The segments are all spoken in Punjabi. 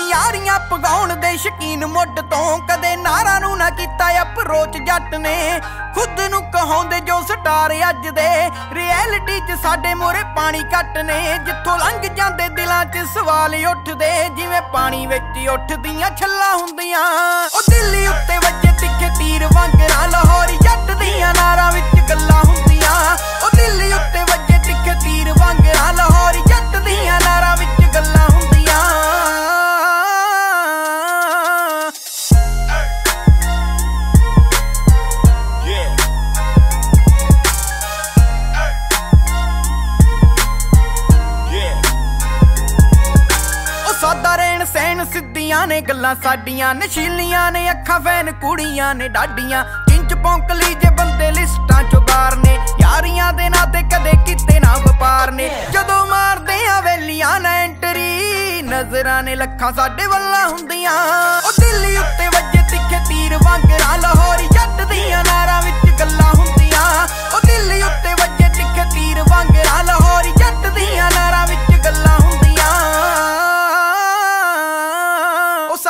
ਯਾਰੀਆਂ ਪਗਾਉਣ ਦੇ ਸ਼ਕੀਨ ਮੁੱਢ ਤੋਂ ਕਦੇ ਕੀਤਾ ਅਪਰੋਚ ਜੱਟ ਨੇ। ਖੁਦ ਨੂੰ ਕਹਾਉਂਦੇ ਜੋ ਸਟਾਰ ਅੱਜ ਦੇ। ਰਿਐਲਿਟੀ 'ਚ ਸਾਡੇ ਮੋਰੇ ਪਾਣੀ ਘੱਟ ਨੇ। ਜਿੱਥੋਂ ਲੰਘ ਜਾਂਦੇ ਦਿਲਾਂ 'ਚ ਸਵਾਲ ਉੱਠਦੇ। ਜਿਵੇਂ ਪਾਣੀ ਵਿੱਚ ਉੱਠਦੀਆਂ ਛੱਲਾਂ ਹੁੰਦੀਆਂ। ਉਹ ਦਿੱਲੀ ਉੱਤੇ ਵੱਜੇ ਤਿੱਖੇ ਰਹਿਣ ਸਹਿਣ ਸਿੱਧੀਆਂ ਨੇ ਗੱਲਾਂ ਸਾਡੀਆਂ ਨਸ਼ੀਲੀਆਂ ਨੇ ਅੱਖਾਂ ਫੈਨ ਕੁੜੀਆਂ ਨੇ ਡਾਡੀਆਂ। ਕਿੰਚ ਪੌਂਕਲੀ ਜੇ ਬੰਦੇ ਲਿਸਟਾਂ ਚੋਂ ਬਾਹਰ ਨੇ ਯਾਰੀਆਂ ਦੇ ਨਾਂ ਤੇ ਕਦੇ ਕਿਤੇ ਨਾ ਵਪਾਰ ਨੇ। ਜਦੋਂ ਮਾਰਦੇ ਆ ਵੇਲੀਆਂ ਨਾ ਐਂਟਰੀ ਨਜ਼ਰਾਂ ਨੇ ਲੱਖਾਂ ਸਾਡੇ ਵੱਲਾਂ ਹੁੰਦੀਆਂ। ਉਹ ਦਿੱਲੀ ਉੱਤੇ ਵੱਜੇ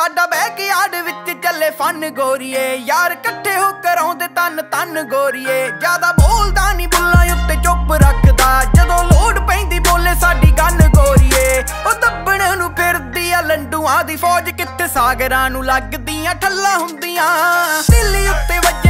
ਬਹਿ ਸਾਡਾ ਬੈਕਯਾਰਡ ਵਿੱਚ ਚੱਲੇ ਫਨ ਗੋਰੀਏ। ਯਾਰ ਇਕੱਠੇ ਹੋ ਕਰਾਉਂਦੇ ਤਨ ਤਨ ਗੋਰੀਏ। ਜ਼ਿਆਦਾ ਬੋਲਦਾ ਨਹੀਂ ਬੁੱਲਾਂ ਉੱਤੇ ਚੁੱਪ ਰੱਖਦਾ। ਜਦੋਂ ਲੋੜ ਪੈਂਦੀ ਬੋਲੇ ਸਾਡੀ ਗੰਨ ਗੋਰੀਏ। ਉਹ ਦੱਬਣ ਨੂੰ ਫਿਰਦੀ ਆ ਲੰਡੂਆਂ ਦੀ ਫੌਜ। ਕਿੱਥੇ ਸਾਗਰਾਂ ਨੂੰ ਲੱਗਦੀਆਂ ਠੱਲਾਂ ਹੁੰਦੀਆਂ। ਦਿੱਲੀ ਉੱਤੇ ਵੱਜੇ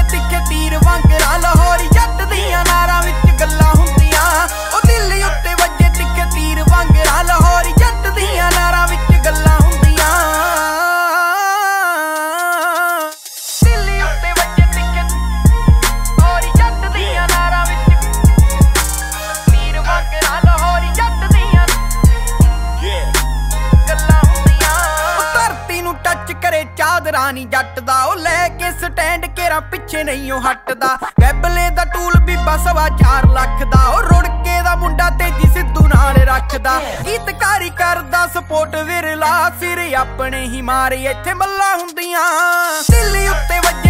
ਚਾਦਰਾਂ ਜੱਟ ਦਾ ਉਹ ਲੈ ਕੇ ਸਟੈਂਡ ਕੇਰਾ ਪਿੱਛੇ ਨਹੀਂ ਉਹ ਹਟਦਾ। ਵੈਬਲੇ ਦਾ ਟੂਲ ਬੀਬਾ ਸਵਾ 4 ਲੱਖ ਦਾ ਉਹ ਰੁੜਕੇ ਦਾ ਮੁੰਡਾ ਤੇਜੀ ਸਿੱਧੂ ਨਾਲ ਰੱਖਦਾ। ਗੀਤਕਾਰੀ ਕਰਦਾ, ਸਪੋਰਟ ਵਿਰਲਾ, ਸਿਰ ਆਪਣੇ ਹੀ ਮਾਰੇ, ਇੱਥੇ ਮੱਲਾ ਹੁੰਦੀਆਂ। ਦਿੱਲੀ ਉੱਤੇ ਵੱਜੇ